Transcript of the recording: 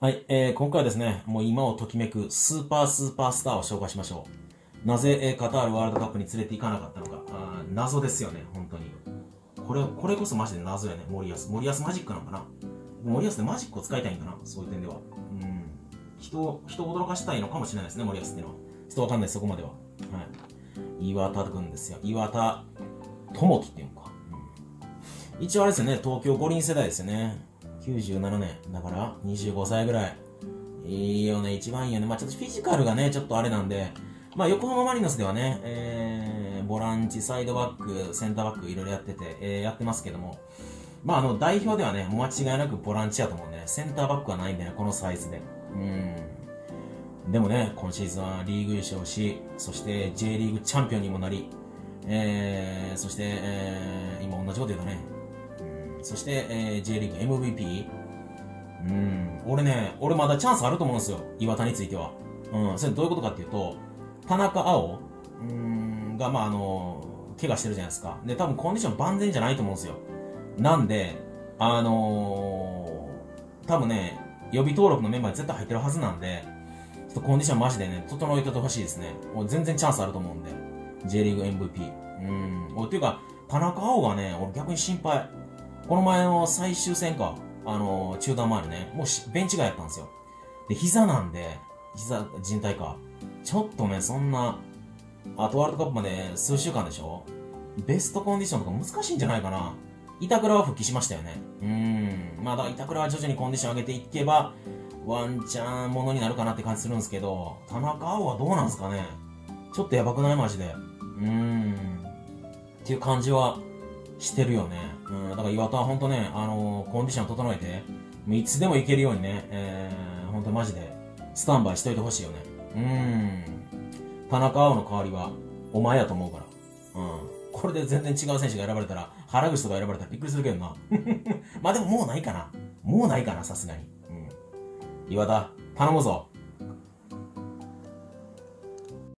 はい、えー、今回はですね、もう今をときめくスーパースーパースターを紹介しましょう。なぜ、えー、カタールワールドカップに連れて行かなかったのか。あー謎ですよね、本当に。これ、これこそマジで謎やね、森保。森保マジックなのかな？森保でマジックを使いたいんかな？そういう点では。うん。人を、人を驚かしたいのかもしれないですね、森保っていうのは。ちょっとわかんない、そこまでは。はい。岩田くんですよ。岩田智樹っていうのか。うん。一応あれですよね、東京五輪世代ですよね。97年。だから、25歳ぐらい。いいよね、一番いいよね。まあちょっとフィジカルがね、ちょっとあれなんで、まあ横浜マリノスではね、えー、ボランチ、サイドバック、センターバックいろいろやってて、えー、やってますけども、まああの、代表ではね、間違いなくボランチやと思うね。センターバックはないんだよね、このサイズで。うん。でもね、今シーズンはリーグ優勝し、そして J リーグチャンピオンにもなり、えー、そして、えー、今同じこと言うとね、そして、えー、J リーグ MVP、うん、俺ね、俺まだチャンスあると思うんですよ、岩田については。うん、それどういうことかっていうと、田中碧、うん、が、まあ、あの、怪我してるじゃないですか。で、多分コンディション万全じゃないと思うんですよ。なんで、あのー、多分ね、予備登録のメンバーに絶対入ってるはずなんで、ちょっとコンディションマジでね、整えててほしいですね。もう全然チャンスあると思うんで。J リーグ MVP。うん。おっていうか、田中碧がね、俺逆に心配。この前の最終戦か、あのー、中断前のね、もうしベンチ外やったんですよ。で、膝なんで、膝、人体か。ちょっとね、そんな、あとワールドカップまで数週間でしょ？ベストコンディションとか難しいんじゃないかな。板倉は復帰しましたよね。うーん。まあ、だ板倉は徐々にコンディション上げていけば、ワンチャンものになるかなって感じするんですけど、田中碧はどうなんすかねちょっとやばくないマジで。うーん。っていう感じはしてるよね。うん。だから岩田はほんとね、あのーコンディション整えて、いつでもいけるようにね、えー、ほんとマジで、スタンバイしといてほしいよね。うん。田中碧の代わりは、お前やと思うから。うん。これで全然違う選手が選ばれたら、原口とか選ばれたらびっくりするけどな。まあでももうないかな。もうないかな、さすがに。うん。岩田、頼むぞ。